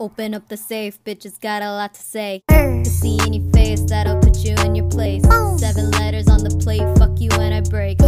Open up the safe, bitches got a lot to say. To see any face that'll put you in your place. Seven letters on the plate, fuck you when I break.